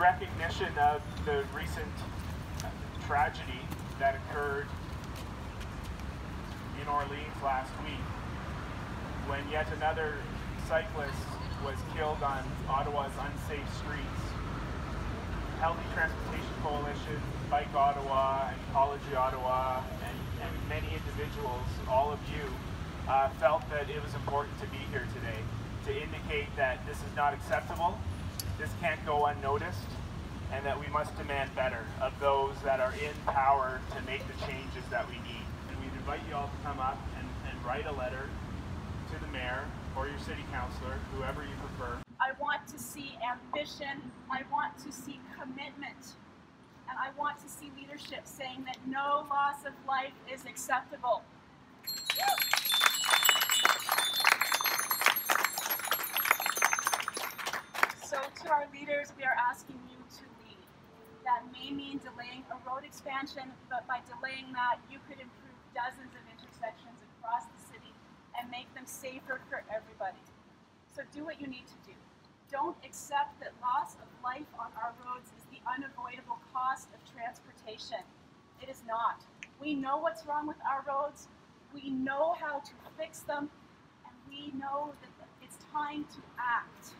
recognition of the recent tragedy that occurred in Orleans last week when yet another cyclist was killed on Ottawa's unsafe streets. Healthy Transportation Coalition, Bike Ottawa, and Ecology Ottawa, and, and many individuals, all of you, uh, felt that it was important to be here today to indicate that this is not acceptable, this can't go unnoticed, and that we must demand better of those that are in power to make the changes that we need. And we'd invite you all to come up and, and write a letter to the mayor or your city councillor, whoever you prefer. I want to see ambition. I want to see commitment. And I want to see leadership saying that no loss of life is acceptable. So to our leaders, we are asking you to lead. That may mean delaying a road expansion, but by delaying that, you could improve dozens of intersections across the city and make them safer for everybody. So do what you need to do. Don't accept that loss of life on our roads is the unavoidable cost of transportation. It is not. We know what's wrong with our roads. We know how to fix them. And we know that it's time to act.